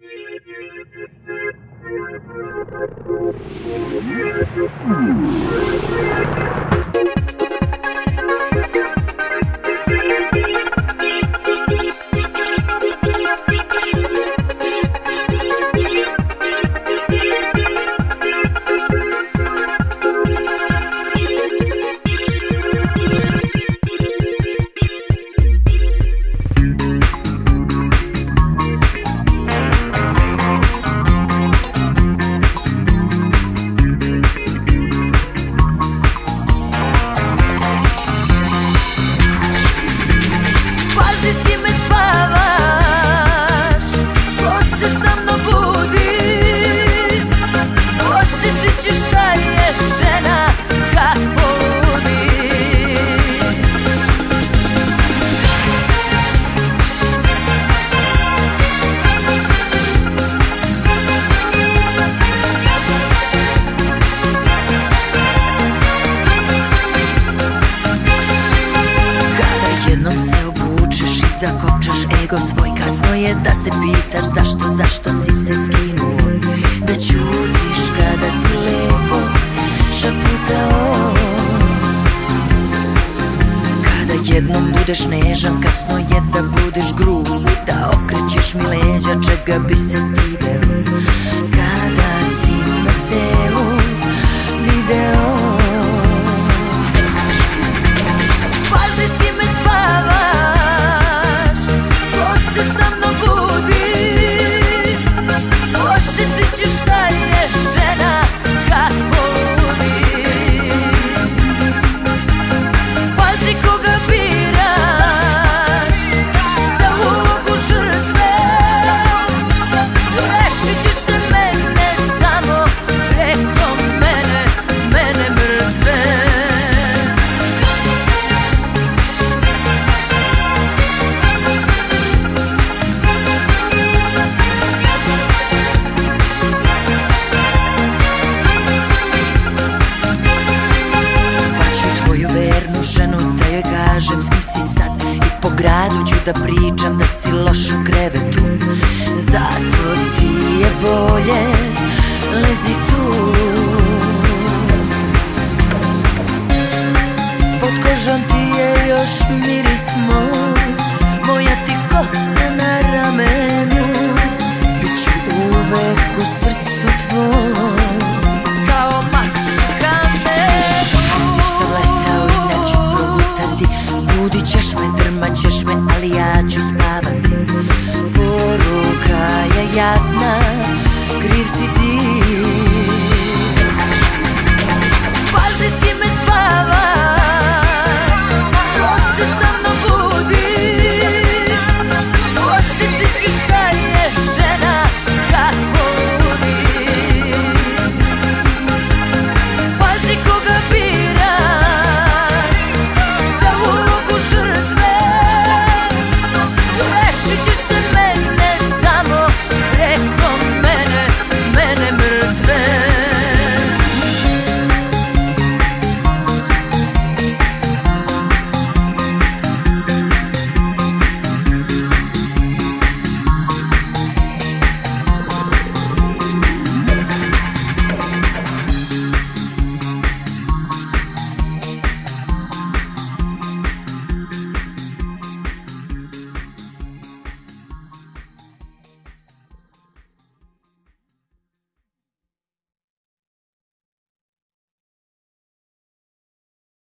Thank you. jednom se obučeš i zakopčaš ego svoj. Kasno je da se pitaš zašto, zašto si se skinuo. Da čutiš kada si lepo šaputao Kada jednom budeš nežan, kasno je da budeš grub. Da okrećeš mi leđa, čega bi se stideo. Yes. Po gradu ću da pričam da si loš u krevetu. Zato ti je bolje Lezi tu. Pod kožom ti je još miris moj. хочешь стать?